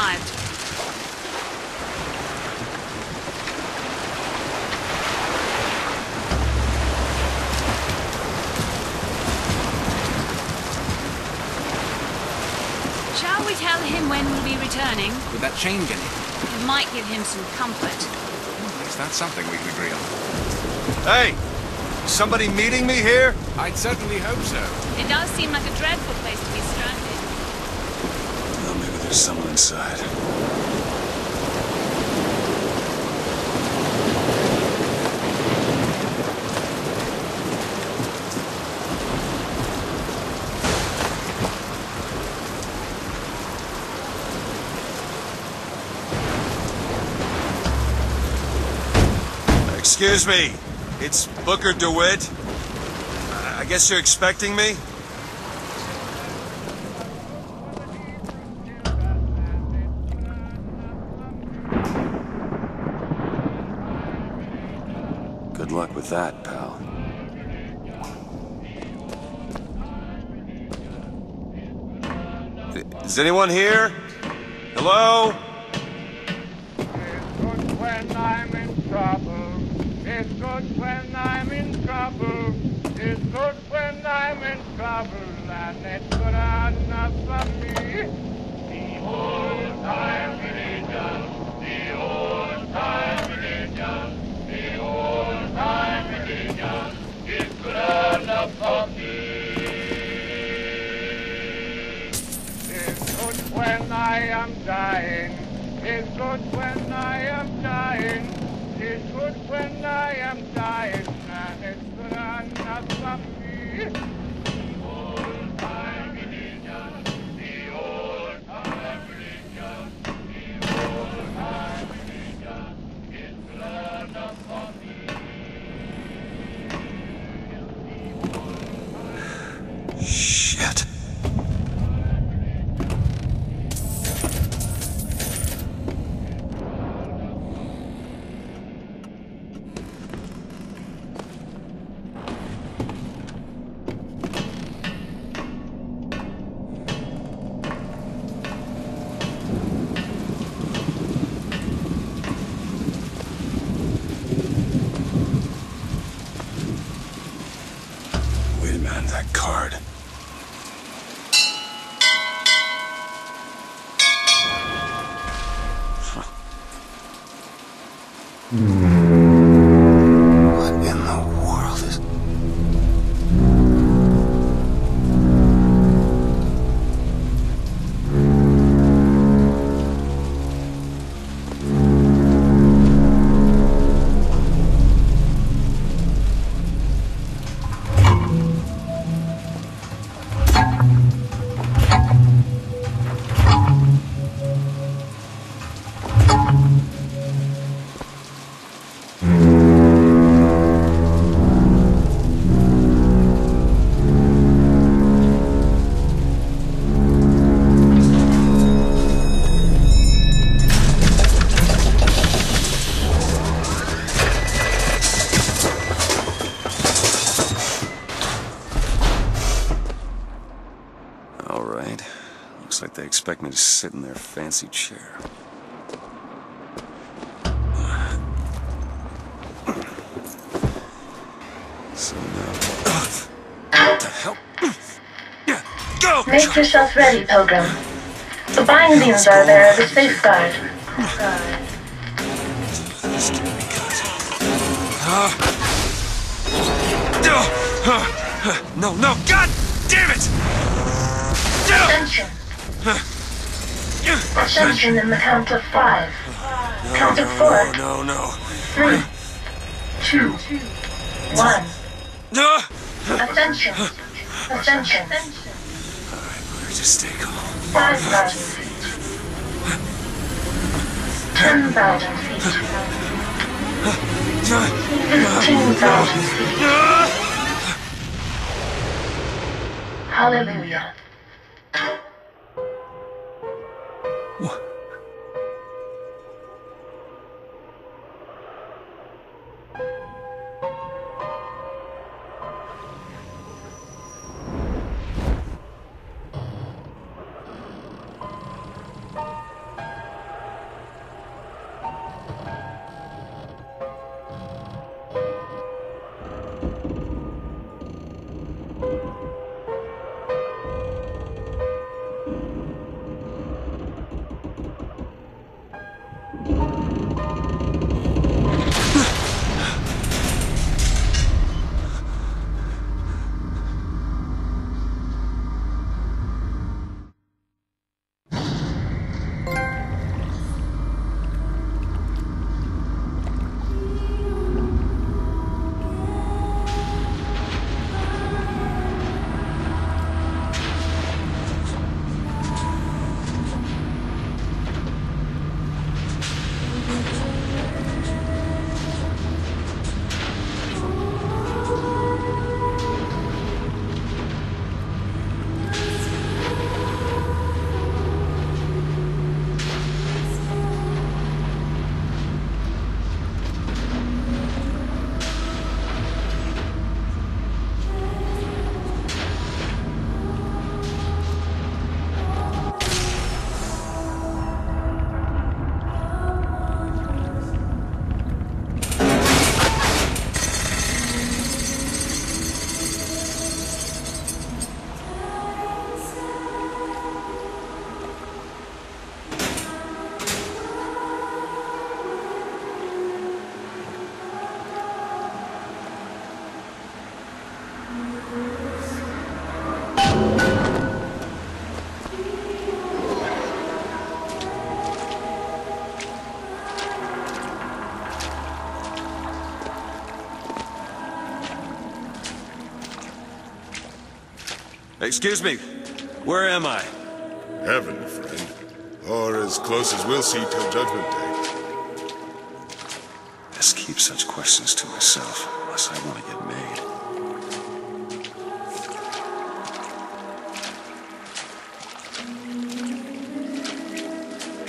Arrived. Shall we tell him when we'll be returning? Would that change anything? It might give him some comfort. At least that's something we can agree on. Hey! Somebody meeting me here? I'd certainly hope so. It does seem like a dreadful place to be stranded. Well, maybe there's someone inside. Excuse me. It's Booker DeWitt. I I guess you're expecting me? Good luck with that, pal. Is anyone here? Hello? It's good when I'm in trouble. It's good when I'm in trouble. It's good when I'm in trouble, and it's good enough for me. The me to sit in their fancy chair. So now... What the hell? Go! Make yourself ready, Pilgrim. The bindings are there as a safeguard. This can't be cut. Uh, uh, no, no, God damn it! Ascension. Ascension in the count of five. Count of four. No, no, Three. Two. One. no! Ascension. Ascension. Better just stay calm. Five thousand feet. Ten thousand feet. Fifteen thousand feet. Hallelujah. Excuse me, where am I? Heaven, friend. Or as close as we'll see till Judgment Day. Best keep such questions to myself, unless I want to get made.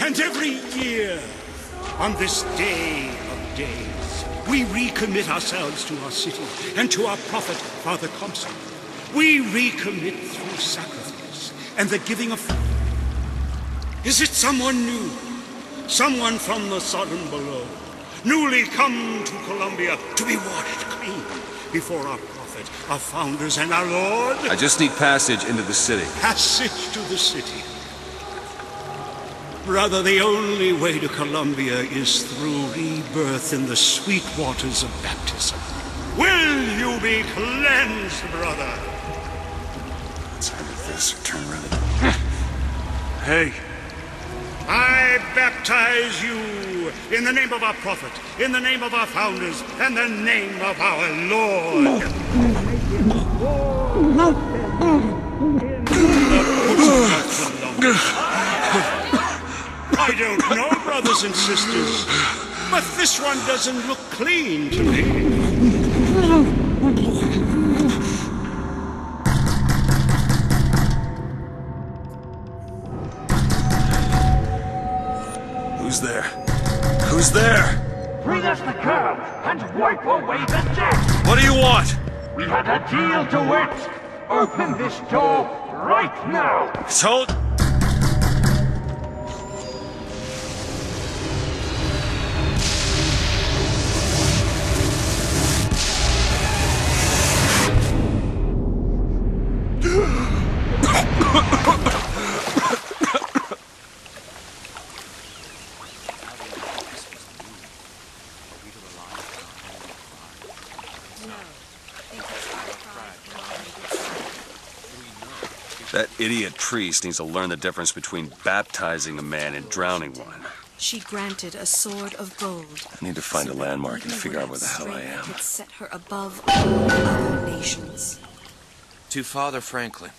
And every year, on this day of days, we recommit ourselves to our city and to our prophet, Father Comstock. We recommit through sacrifice and the giving of food. Is it someone new? Someone from the Sodom below, newly come to Columbia to be washed clean before our prophet, our founders, and our Lord? I just need passage into the city. passage to the city. Brother, the only way to Columbia is through rebirth in the sweet waters of baptism. Will you be cleansed, brother? It's either this. Hey, I baptize you in the name of our prophet, in the name of our founders, and the name of our Lord. I don't know, brothers and sisters, but this one doesn't look clean to me. There? Bring us the curb and wipe away the debt. What do you want? We had a deal to it. Open this door right now. Told... That idiot priest needs to learn the difference between baptizing a man and drowning one. She granted a sword of gold. I need to find a so that landmark and figure out where the hell I am. Could set her above all other nations. To Father Franklin,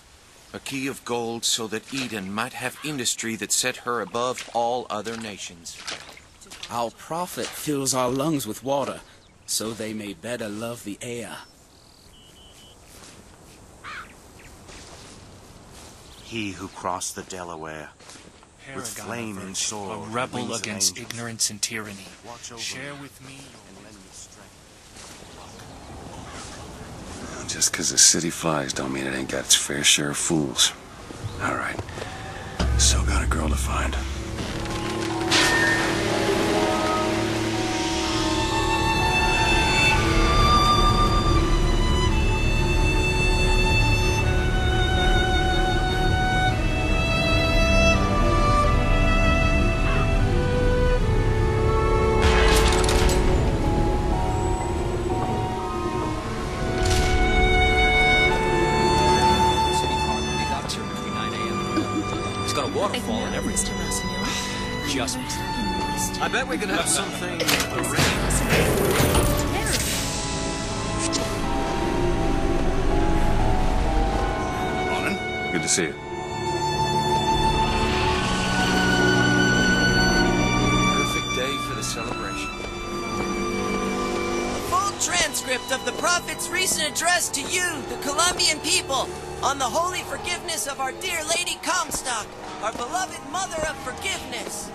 a key of gold so that Eden might have industry that set her above all other nations. Our prophet fills our lungs with water, so they may better love the air. He who crossed the Delaware with flame and sword, a rebel against angels. ignorance and tyranny. Watch over Share me with me and lend me strength. Just 'cause the city flies don't mean it ain't got its fair share of fools. All right. Still got a girl to find. a.m. He's got a waterfall and everything. Just missed it. I bet we can have something arranged. Morning. Good to see you. Perfect day for the celebration. Full transcript of the Prophet's recent address to you, the Columbian people, on the holy forgiveness of our dear Lady Comstock, our beloved Mother of Forgiveness.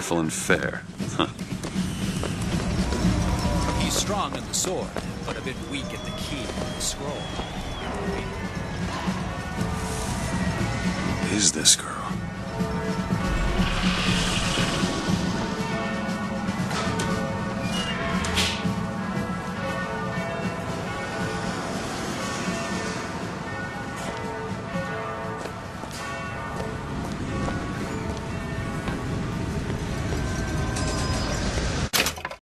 And Fair. Huh. He's strong on the sword, but a bit weak at the key and the scroll. Is this girl?